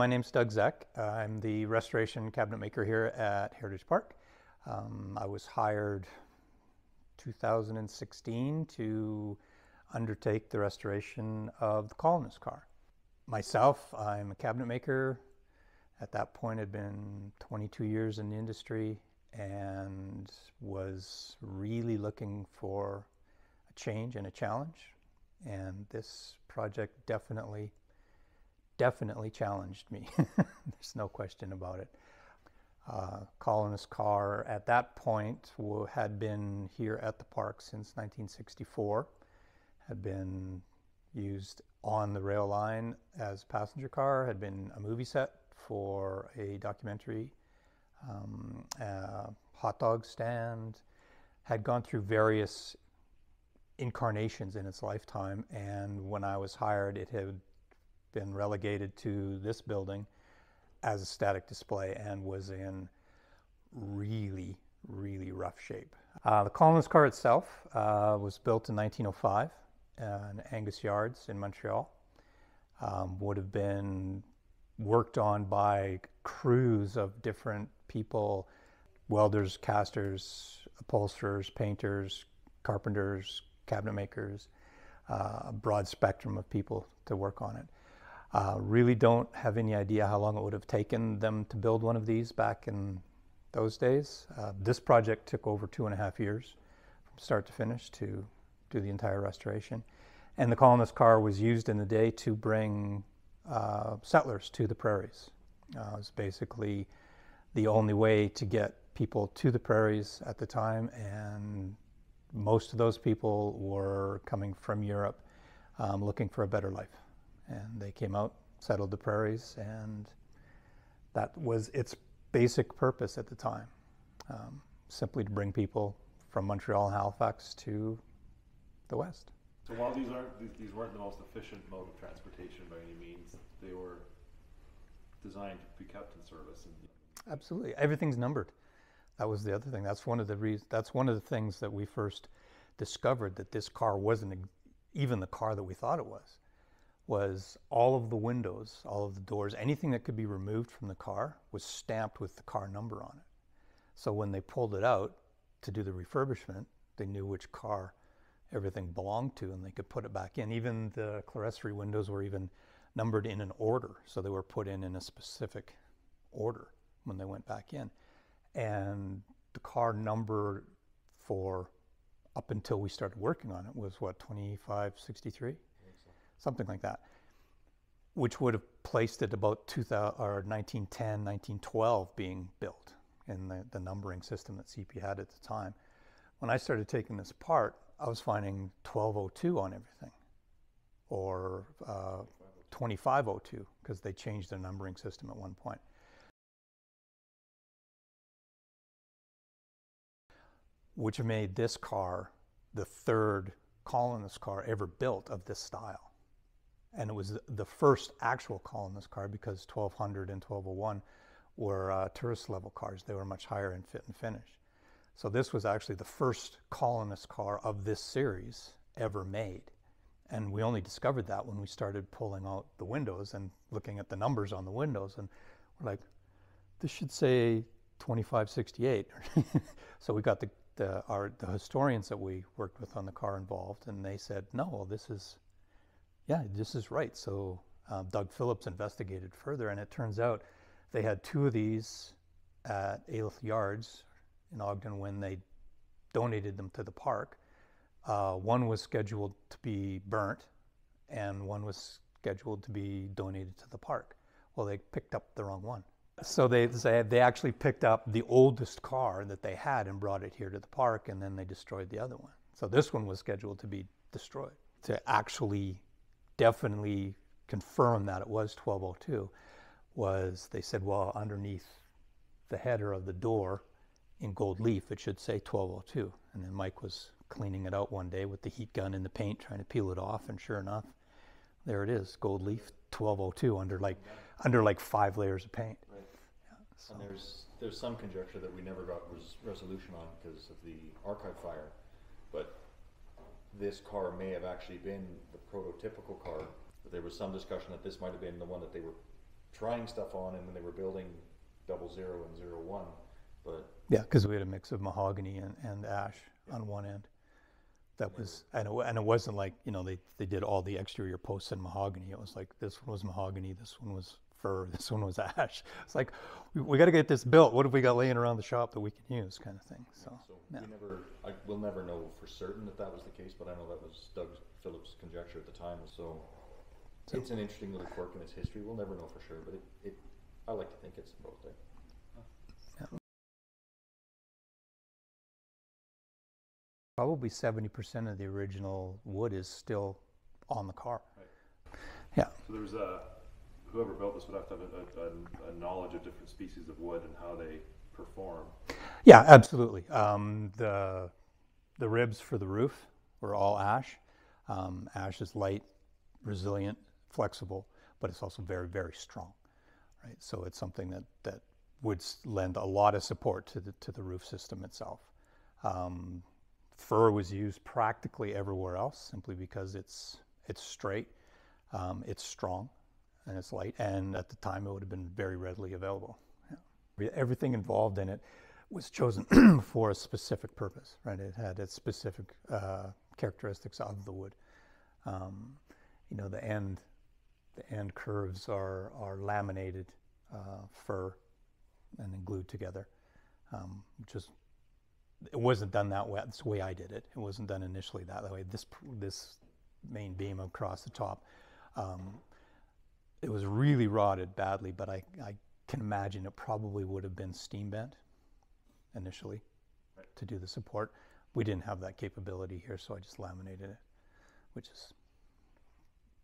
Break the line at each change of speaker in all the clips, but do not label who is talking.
my name's Doug Zech. I'm the restoration cabinet maker here at Heritage Park. Um, I was hired 2016 to undertake the restoration of the colonist car. Myself, I'm a cabinet maker. At that point, had been 22 years in the industry and was really looking for a change and a challenge. And this project definitely, definitely challenged me. There's no question about it. Uh, Colonist car at that point had been here at the park since 1964, had been used on the rail line as passenger car, had been a movie set for a documentary, um, a hot dog stand, had gone through various incarnations in its lifetime. And when I was hired, it had been relegated to this building as a static display and was in really, really rough shape. Uh, the colonist car itself uh, was built in 1905 in Angus Yards in Montreal. Um, would have been worked on by crews of different people welders, casters, upholsterers, painters, carpenters, cabinet makers, uh, a broad spectrum of people to work on it. Uh, really don't have any idea how long it would have taken them to build one of these back in those days. Uh, this project took over two and a half years from start to finish to do the entire restoration. And the colonist car was used in the day to bring uh, settlers to the prairies. Uh, it was basically the only way to get people to the prairies at the time, and most of those people were coming from Europe um, looking for a better life. And they came out, settled the prairies, and that was its basic purpose at the time um, simply to bring people from Montreal and Halifax to the west.
So while these aren't these, these weren't the most efficient mode of transportation by any means, they were designed to be kept in service. And...
Absolutely, everything's numbered. That was the other thing. That's one of the reasons. That's one of the things that we first discovered that this car wasn't even the car that we thought it was. Was all of the windows, all of the doors, anything that could be removed from the car was stamped with the car number on it. So when they pulled it out to do the refurbishment, they knew which car everything belonged to and they could put it back in. Even the clerestory windows were even numbered in an order. So they were put in in a specific order when they went back in and the car number for up until we started working on it was what 2563 so. Something like that which would have placed it about 2000 or 1910 1912 being built in the, the numbering system that cp had at the time when i started taking this apart i was finding 1202 on everything or uh, 2502 because they changed their numbering system at one point which made this car the third colonist car ever built of this style. And it was the first actual colonist car because 1200 and 1201 were uh, tourist level cars. They were much higher in fit and finish. So this was actually the first colonist car of this series ever made. And we only discovered that when we started pulling out the windows and looking at the numbers on the windows. And we're like, this should say 2568. so we got the the, our, the historians that we worked with on the car involved, and they said, no, well this is, yeah, this is right. So um, Doug Phillips investigated further, and it turns out they had two of these at Alyth Yards in Ogden when they donated them to the park. Uh, one was scheduled to be burnt, and one was scheduled to be donated to the park. Well, they picked up the wrong one. So they they actually picked up the oldest car that they had and brought it here to the park, and then they destroyed the other one. So this one was scheduled to be destroyed. To actually definitely confirm that it was 1202 was they said, well, underneath the header of the door in gold leaf, it should say 1202. And then Mike was cleaning it out one day with the heat gun in the paint, trying to peel it off, and sure enough, there it is, gold leaf 1202 under like under like five layers of paint.
Right. So. And there's there's some conjecture that we never got res- resolution on because of the archive fire, this car may have actually been the prototypical car. But there was some discussion that this might have been the one that they were trying stuff on, and when they were building double zero and zero one, but
Yeah, because we had a mix of mahogany and, and ash on one end. That was, and it, and it wasn't like, you know, they, they did all the exterior posts in mahogany. It was like, this one was mahogany, this one was fir, this one was ash. It's like, we, we got to get this built. What have we got laying around the shop that we can use, kind of thing. So,
so
yeah.
we never, I will never know for certain that that was the case, but I know that was Doug Phillips' conjecture at the time. So,
So-
it's an interesting little quirk in its history. We'll never know for sure, but it, it I like to think it's about there.
probably 70% of the original wood is still on the car. Yeah.
So there's a, whoever built this would have to have a, a, a knowledge of different species of wood and how they perform.
Yeah, absolutely. Um, the the ribs for the roof were all ash. Um, ash is light, resilient, flexible, but it's also very, very strong, right? So it's something that that would lend a lot of support to the to the roof system itself. Um, fir was used practically everywhere else, simply because it's it's straight, um, it's strong, and it's light. And at the time, it would have been very readily available. Yeah. Everything involved in it was chosen for a specific purpose, right? It had its specific uh, characteristics of the wood. Um, you know, the end, the end curves are are laminated uh, fir and then glued together, um, is it wasn't done that way. That's the way I did it. It wasn't done initially that way. This this main beam across the top, um, it was really rotted badly, but I, I can imagine it probably would have been steam bent initially
Right.
to do the support. We didn't have that capability here, so I just laminated it, which is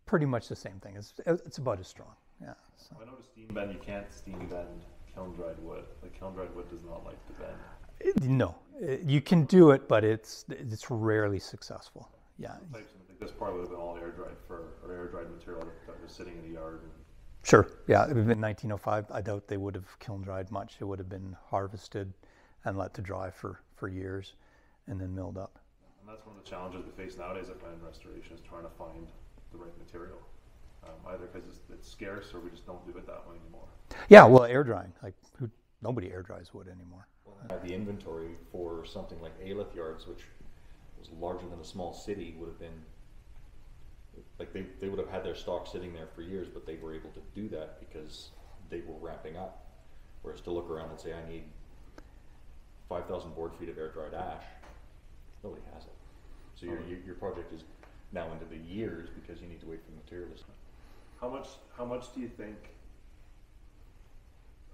pretty much the same thing. It's it's about as strong. Yeah. So.
I know to steam bend, you can't steam bend kiln dried wood. Like kiln dried wood does not like to bend.
It- no, it- you can do it, but it's it's rarely successful. Yeah.
Types, I think this part would have been all air dried fir or air dried material that was sitting in the yard. And
Sure. Yeah. It would have been 1905. I doubt they would have kiln dried much. It would have been harvested and let to dry for, for years and then milled up.
And that's one of the challenges we face nowadays at land restoration is trying to find the right material. Um, either because it's, it's scarce or we just don't do it that way anymore.
Yeah. Well, air drying. Like who, nobody air dries wood anymore.
Had the inventory for something like Alyth Yards, which was larger than a small city, would have been like they, they would have had their stock sitting there for years, but they were able to do that because they were ramping up. Whereas to look around and say, I need 5,000 board feet of air dried ash, nobody has it. So your, your, your project is now into the years because you need to wait for the material to
How much, how much do you think,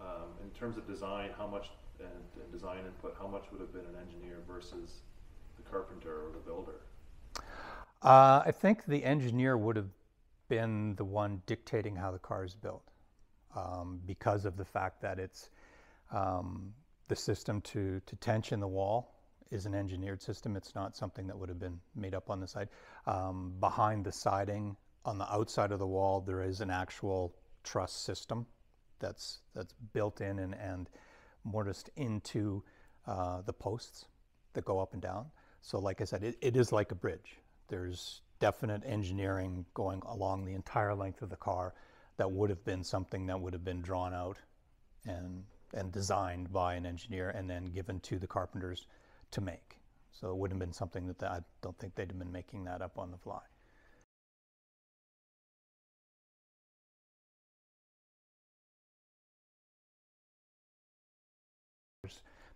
um, in terms of design, how much, and, and design input, how much would have been an engineer versus the carpenter or the builder?
Uh, I think the engineer would have been the one dictating how the car is built um, because of the fact that it's um, the system to, to tension the wall is an engineered system. It's not something that would have been made up on the side. Um, behind the siding, on the outside of the wall, there is an actual truss system that's that's built in and, and mortised into uh, the posts that go up and down. So, like I said, it, it is like a bridge. There's definite engineering going along the entire length of the car that would have been something that would have been drawn out and and designed by an engineer and then given to the carpenters to make. So it wouldn't have been something that I don't think they'd have been making that up on the fly.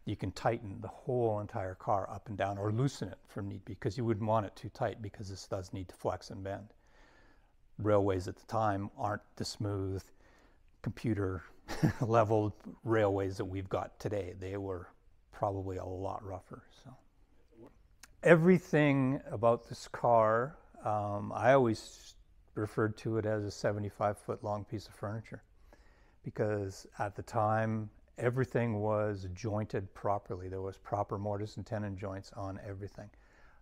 You can tighten the whole entire car up and down or loosen it from need be because you wouldn't want it too tight because this does need to flex and bend. Railways at the time aren't the smooth computer level railways that we've got today. They were probably a lot rougher. So everything about this car, um, I always referred to it as a 75 foot long piece of furniture because at the time everything was jointed properly. There was proper mortise and tenon joints on everything,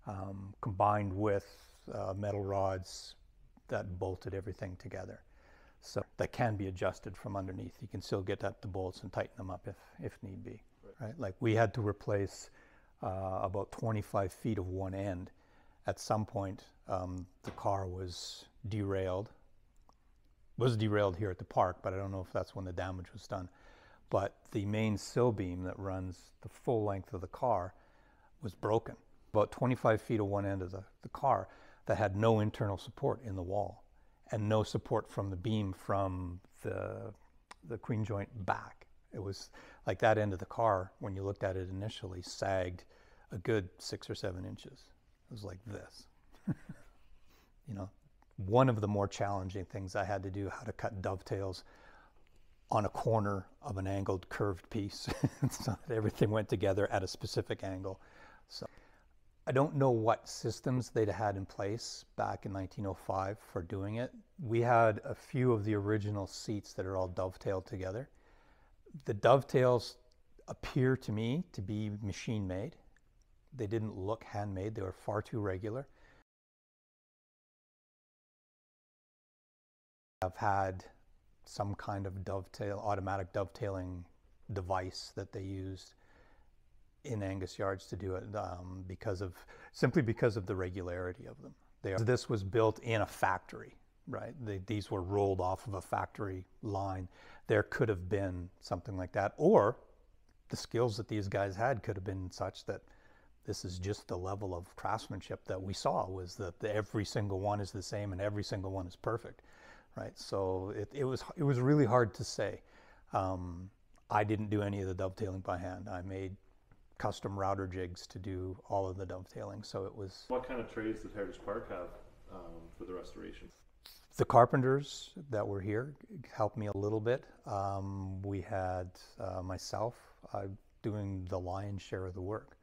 um, combined with uh, metal rods that bolted everything together. So that can be adjusted from underneath. You can still get at the bolts and tighten them up if, if need be. Right. Like we had to replace uh, about 25 feet of one end. At some point, um, the car was derailed was derailed here at the park, but I don't know if that's when the damage was done. But the main sill beam that runs the full length of the car was broken, about 25 feet of one end of the, the car that had no internal support in the wall and no support from the beam from the, the queen joint back. It was like that end of the car, when you looked at it initially, sagged a good six or seven inches. It was like this. you know, one of the more challenging things I had to do, how to cut dovetails on a corner of an angled curved piece so that everything went together at a specific angle. So I don't know what systems they'd had in place back in 1905 for doing it. We had a few of the original seats that are all dovetailed together. The dovetails appear to me to be machine made. They didn't look handmade, they were far too regular. I've had some kind of dovetail, automatic dovetailing device that they used in Angus yards to do it um, because of simply because of the regularity of them. Are, this was built in a factory, right? They, these were rolled off of a factory line. There could have been something like that, or the skills that these guys had could have been such that this is just the level of craftsmanship that we saw was that the, every single one is the same and every single one is perfect right? So it, it was it was really hard to say. Um, I didn't do any of the dovetailing by hand. I made custom router jigs to do all of the dovetailing. So it was.
What kind of trades did Heritage Park have um, for the restoration?
The carpenters that were here helped me a little bit. Um, we had uh, myself uh, doing the lion's share of the work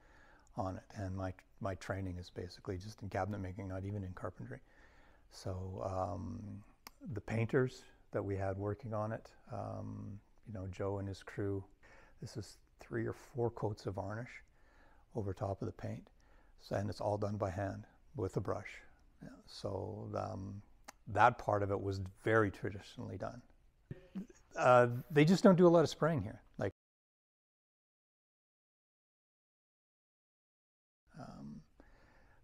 on it, and my my training is basically just in cabinet making, not even in carpentry. So um, the painters that we had working on it. Um, you know, Joe and his crew. This is three or four coats of varnish over top of the paint, so, and it's all done by hand with a brush. Yeah, so um, that part of it was very traditionally done. Uh, they just don't do a lot of spraying here. Like, um,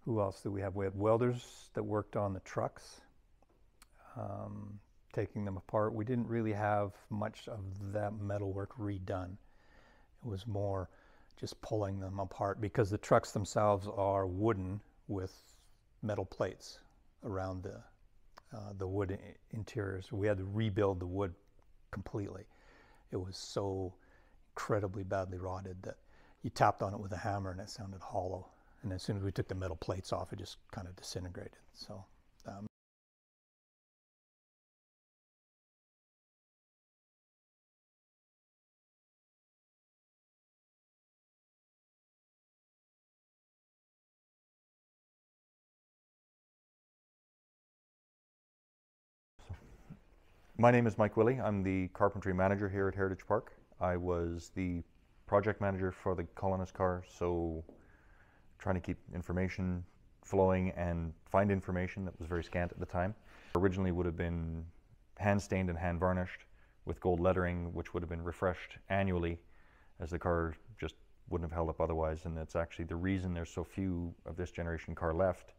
who else do we have? We had welders that worked on the trucks um, taking them apart. We didn't really have much of that metal work redone. It was more just pulling them apart because the trucks themselves are wooden with metal plates around the uh, the wood interiors. We had to rebuild the wood completely. It was so incredibly badly rotted that you tapped on it with a hammer and it sounded hollow. And as soon as we took the metal plates off, it just kind of disintegrated. So
My name is Mike Willie. I'm the carpentry manager here at Heritage Park. I was the project manager for the colonist car, so trying to keep information flowing and find information that was very scant at the time. Originally would have been hand stained and hand varnished with gold lettering, which would have been refreshed annually as the car just wouldn't have held up otherwise. And that's actually the reason there's so few of this generation car left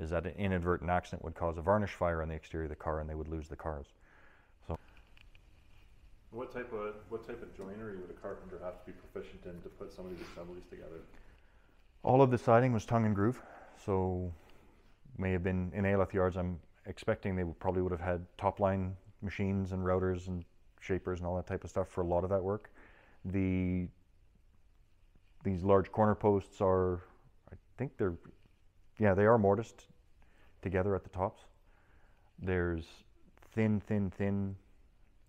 is that an inadvertent accident would cause a varnish fire on the exterior of the car and they would lose the cars.
What type of what type of joinery would a carpenter have to be proficient in to put some of these assemblies together?
All of the siding was tongue and groove, so may have been in Alyth yards. I'm expecting they probably would have had top line machines and routers and shapers and all that type of stuff for a lot of that work. The these large corner posts are, I think they're, yeah, they are mortised together at the tops. There's thin, thin, thin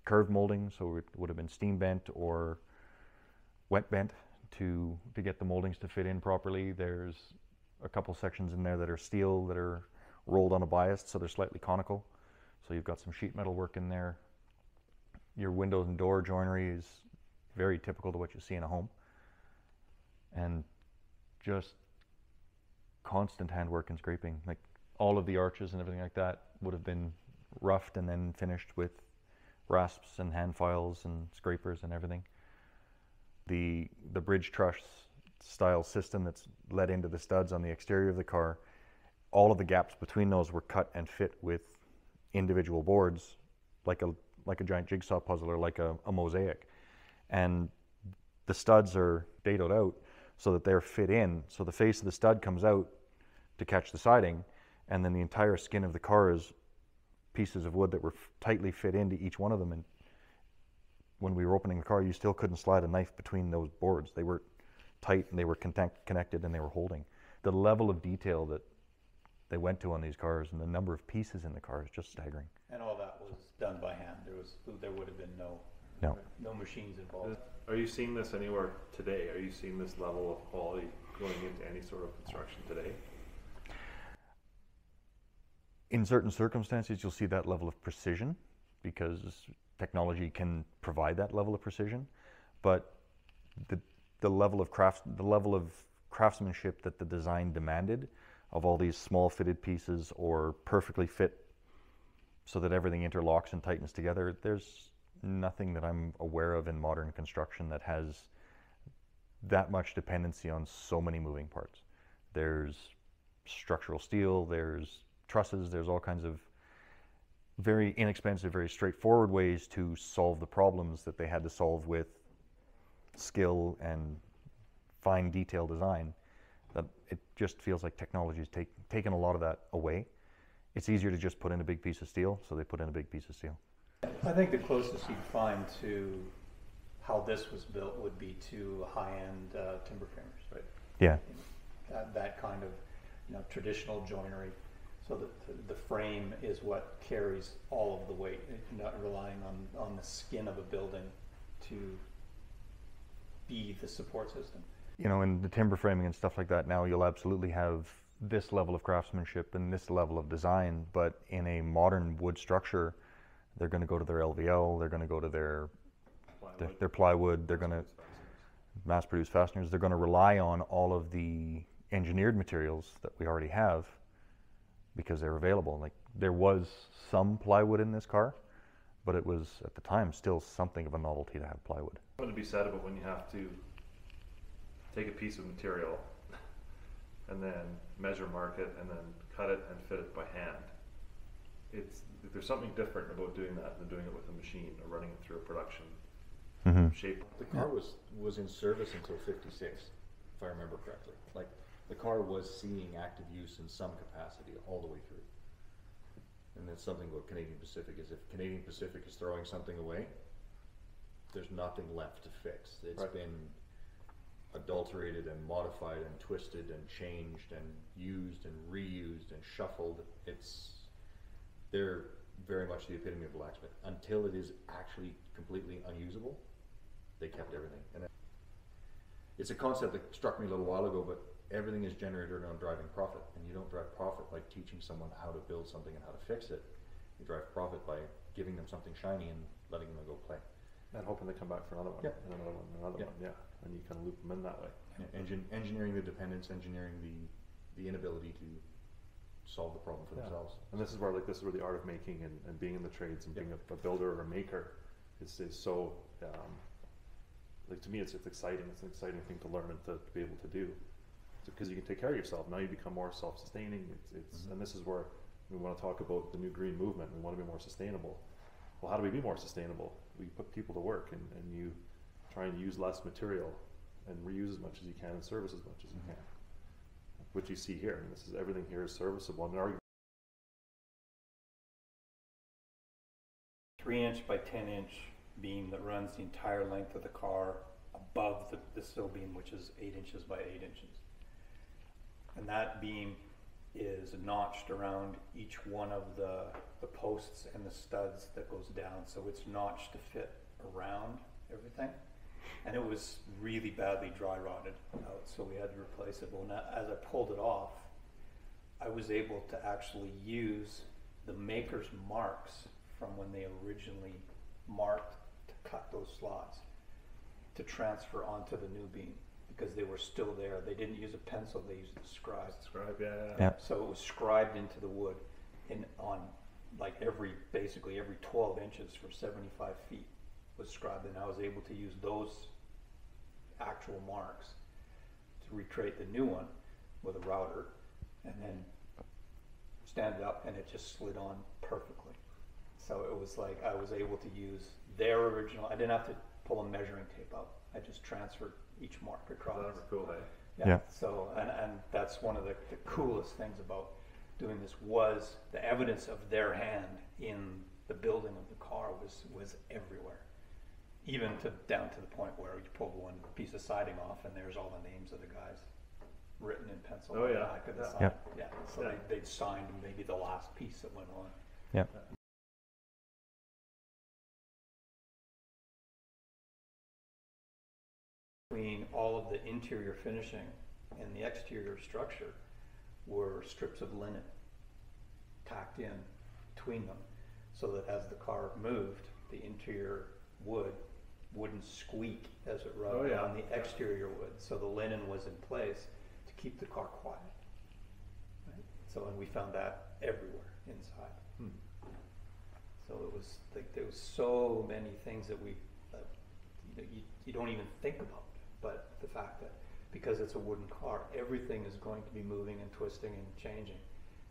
curved molding, so it would have been steam bent or wet bent to, to get the moldings to fit in properly. There's a couple sections in there that are steel that are rolled on a bias, so they're slightly conical. So you've got some sheet metal work in there. Your windows and door joinery is very typical to what you see in a home. And just constant handwork and scraping. Like all of the arches and everything like that would have been roughed and then finished with rasps and hand files and scrapers and everything. The, the bridge truss style system that's let into the studs on the exterior of the car, all of the gaps between those were cut and fit with individual boards like a like a giant jigsaw puzzle or like a, a mosaic, and the studs are dadoed out so that they're fit in. So the face of the stud comes out to catch the siding, and then the entire skin of the car is pieces of wood that were f- tightly fit into each one of them. And when we were opening the car, you still couldn't slide a knife between those boards. They were tight and they were connect- connected and they were holding. The level of detail that they went to on these cars and the number of pieces in the car is just staggering.
And all that was done by hand. There was, there would have been no,
No.
no machines involved.
Are you seeing this anywhere today? Are you seeing this level of quality going into any sort of construction today?
In certain circumstances, you'll see that level of precision because technology can provide that level of precision. But the, the level of crafts, the level of craftsmanship that the design demanded of all these small fitted pieces or perfectly fit so that everything interlocks and tightens together, there's nothing that I'm aware of in modern construction that has that much dependency on so many moving parts. There's structural steel, there's trusses, there's all kinds of very inexpensive, very straightforward ways to solve the problems that they had to solve with skill and fine detail design. That it just feels like technology has take, taken a lot of that away. It's easier to just put in a big piece of steel, so they put in a big piece of steel.
I think the closest you'd find to how this was built would be to high-end uh, timber framers, right?
Yeah,
That, that kind of, you know, traditional joinery. So the, the frame is what carries all of the weight, not relying on, on the skin of a building to be the support system.
you know, in the timber framing and stuff like that, now you'll absolutely have this level of craftsmanship and this level of design, but in a modern wood structure, they're going to go to their LVL, they're going to go to their their,
Plywood.
their plywood, they're going to mass produce fasteners, they're going to rely on all of the engineered materials that we already have because they're available. Like there was some plywood in this car, but it was at the time still something of a novelty to have plywood.
Something to be said about when you have to take a piece of material and then measure mark it and then cut it and fit it by hand. It's there's something different about doing that than doing it with a machine or running it through a production
Mm-hmm.
shape.
The car was, was in service until fifty-six, if I remember correctly. Like, the car was seeing active use in some capacity all the way through. And that's something about Canadian Pacific, is if Canadian Pacific is throwing something away, there's nothing left to fix. It's
Right.
been adulterated and modified and twisted and changed and used and reused and shuffled. It's, they're very much the epitome of blacksmith. Until it is actually completely unusable, they kept everything. And it's a concept that struck me a little while ago, but everything is generated around driving profit, and you don't drive profit by teaching someone how to build something and how to fix it. You drive profit by giving them something shiny and letting them go play.
And hoping they come back for another one,
Yeah.
and another one, and another
Yeah.
one, yeah. And you kind of loop them in that way.
Engin- engineering the dependence, engineering the, the inability to solve the problem for
Yeah.
themselves.
And this is where like this is where the art of making and, and being in the trades and
Yeah.
being a, a builder or a maker is, is so um, like to me it's, it's exciting. It's an exciting thing to learn and to, to be able to do because you can take care of yourself. Now you become more self-sustaining. It's, it's
Mhm.
and this is where we want to talk about the new green movement. We want to be more sustainable. Well, how do we be more sustainable? We put people to work and, and you try and use less material and reuse as much as you can and service as much as you
Mhm.
can. Which you see here. Mean, this is everything here is serviceable. And arguably
Three inch by ten inch beam that runs the entire length of the car above the, the sill beam, which is eight inches by eight inches. And that beam is notched around each one of the, the posts and the studs that goes down, so it's notched to fit around everything. And it was really badly dry rotted out, so we had to replace it, but when I, as I pulled it off, I was able to actually use the maker's marks from when they originally marked to cut those slots to transfer onto the new beam because they were still there. They didn't use a pencil, they used the scribe.
describe, yeah, yeah.
Yeah.
So it was scribed into the wood in on like every basically every 12 inches for 75 feet was scribed, and I was able to use those actual marks to recreate the new one with a router, and then stand it up, and it just slid on perfectly. So it was like I was able to use their original. I didn't have to pull a measuring tape out. I just transferred each mark across.
That's ever cool, hey?
Yeah.
Yeah.
So, and, and that's one of the, the coolest things about doing this was the evidence of their hand in the building of the car was, was everywhere. Even to, down to the point where you pull one piece of siding off and there's all the names of the guys written in pencil
Oh,
on the
yeah.
back of the
Yeah.
side.
Yeah.
Yeah, so
Yeah.
they, they'd signed maybe the last piece that went on.
Yeah.
Between all of the interior finishing and the exterior structure were strips of linen tacked in between them so that as the car moved, the interior wood wouldn't squeak as it
Oh,
rubbed
yeah.
on the exterior wood. So the linen was in place to keep the car quiet. Right? So, and we found that everywhere inside.
Hmm.
So it was like there was so many things that we that, you, you don't even think about, but the fact that because it's a wooden car, everything is going to be moving and twisting and changing,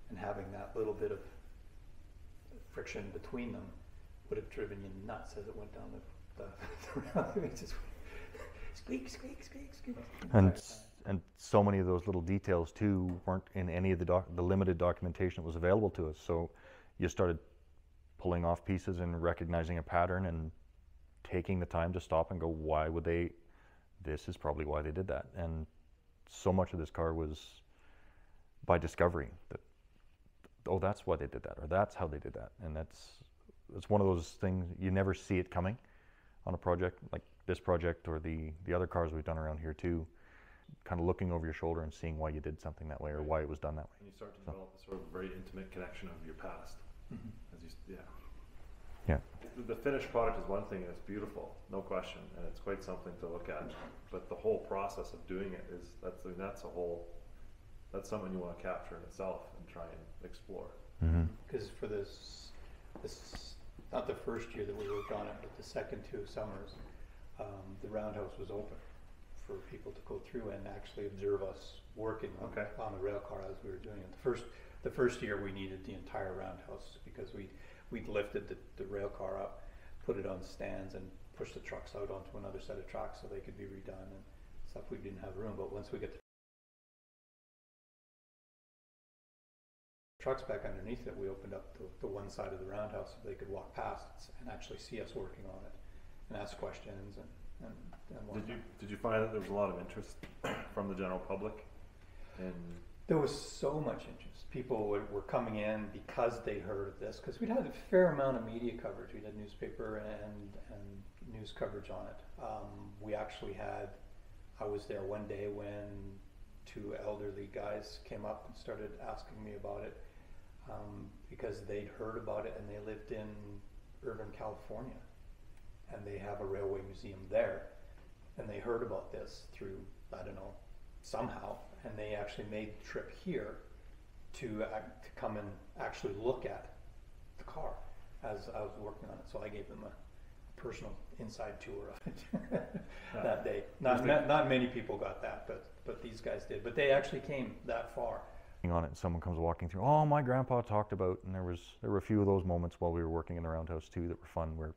and having that little bit of friction between them would have driven you nuts as it went down the the, the just squeak squeak squeak squeak.
And and so many of those little details too weren't in any of the doc, the limited documentation that was available to us. So you started pulling off pieces and recognizing a pattern and taking the time to stop and go, why would they? This is probably why they did that. And so much of this car was by discovery that oh that's why they did that or that's how they did that and that's it's one of those things you never see it coming on a project like this project or the the other cars we've done around here too kind of looking over your shoulder and seeing why you did something that way or why it was done that way
And you start to develop a sort of very intimate connection of your past.
Mhm.
As you, yeah.
Yeah.
The, the finished product is one thing, and it's beautiful, no question, and it's quite something to look at. But the whole process of doing it is that's I mean, that's a whole that's something you want to capture in itself and try and explore.
mm-hmm.
Because for this, this, not the first year that we worked on it, but the second two summers, um, the roundhouse was open for people to go through and actually observe us working on,
Okay.
on the rail car as we were doing it. The first, the first year we needed the entire roundhouse because we, we'd lifted the, the rail car up, put it on stands and pushed the trucks out onto another set of tracks so they could be redone and stuff. We didn't have room, but once we get the trucks back underneath it, we opened up the, the one side of the roundhouse so they could walk past and actually see us working on it and ask questions and, and, and
Did you did you find that there was a lot of interest from the general public? And
There was so much interest. People were, were coming in because they heard of this, because we'd had a fair amount of media coverage. We had newspaper and, and news coverage on it. Um, we actually had, I was there one day when two elderly guys came up and started asking me about it um, because they'd heard about it and they lived in urban California and they have a railway museum there and they heard about this through I don't know somehow and they actually made the trip here to act, to come and actually look at the car as I was working on it. So I gave them a personal inside tour of it that day. Not,
Was
not not many people got that but but these guys did. But they actually came that far.
On it and someone comes walking through oh my grandpa talked about and there was there were a few of those moments while we were working in the roundhouse too that were fun where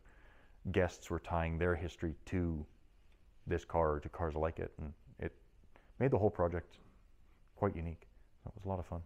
guests were tying their history to this car or to cars like it and it made the whole project quite unique. So it was a lot of fun